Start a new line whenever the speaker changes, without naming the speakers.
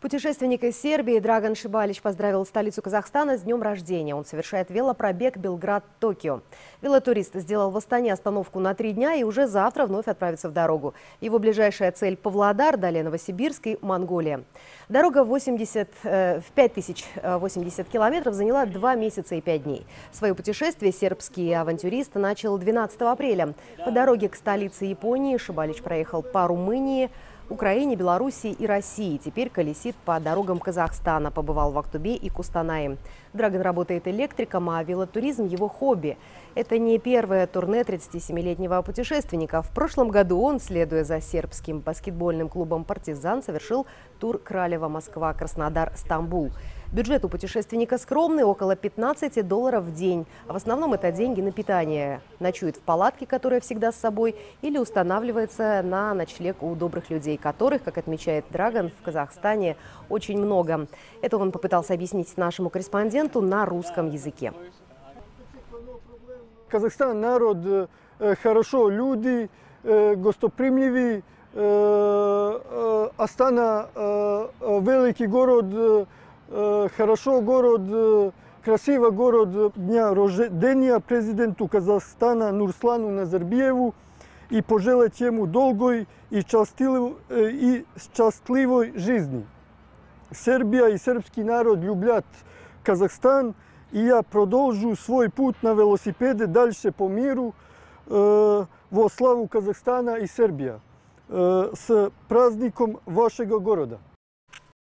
Путешественник из Сербии Драган Шибалич поздравил столицу Казахстана с днем рождения. Он совершает велопробег Белград-Токио. Велотурист сделал в Астане остановку на три дня и уже завтра вновь отправится в дорогу. Его ближайшая цель – Павлодар, далее Новосибирск и Монголия. Дорога 80, э, в 5080 километров заняла два месяца и пять дней. Свое путешествие сербский авантюрист начал 12 апреля. По дороге к столице Японии Шибалич проехал по Румынии, Украине, Белоруссии и России. Теперь колесит по дорогам Казахстана. Побывал в Актубе и Кустанае. Драгон работает электриком, а велотуризм – его хобби. Это не первое турне 37-летнего путешественника. В прошлом году он, следуя за сербским баскетбольным клубом «Партизан», совершил тур Кралева-Москва-Краснодар-Стамбул. Бюджет у путешественника скромный, около 15 долларов в день. А в основном это деньги на питание. Ночует в палатке, которая всегда с собой, или устанавливается на ночлег у добрых людей, которых, как отмечает Драгон, в Казахстане очень много. Это он попытался объяснить нашему корреспонденту на русском языке.
Казахстан народ э, хорошо, люди э, гостопримливі. Э, Астана великий город, хорошо город, красивый город. Дня рождения президенту Казахстана Нурслану Назарбиеву и пожелать ему долгой и счастливой, и счастливой жизни. Сербия и сербский народ любят Казахстан – і я продовжу свій путь на велосипеді далі по миру э, во славу Казахстана і Сербія э, з праздником вашого города.